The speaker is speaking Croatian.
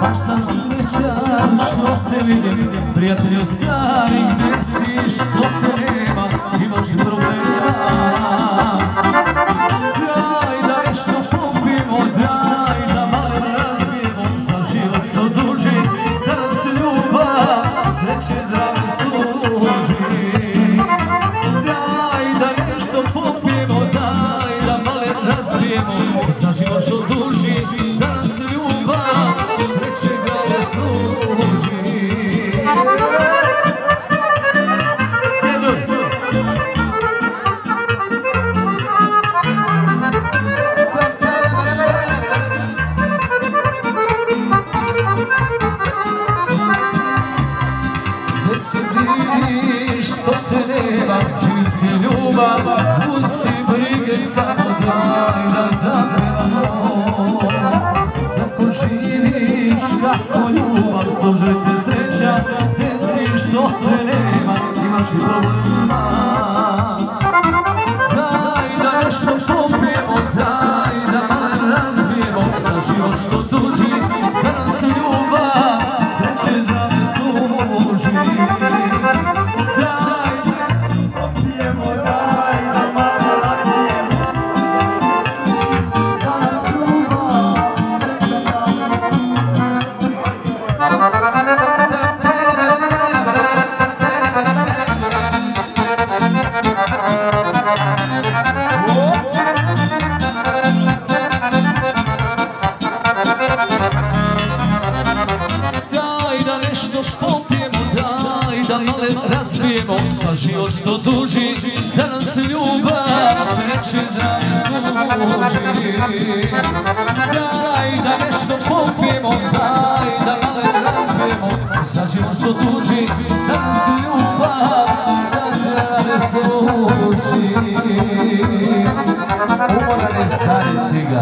Baš sam srećan što te vidim, prijatelju stari, gdje si Se što te nema, živite ljubav, pusti brige, daj da zapevamo. Kako živiš, kako ljubav, te sreća, gdje si što te nema, imaš i problema. Se. Razbijemo. Za život što duži, da nam se ljubav sreće zasluži. Daj da nešto popijemo, daj da malo razbijemo. Za život što duži, umorane stare siga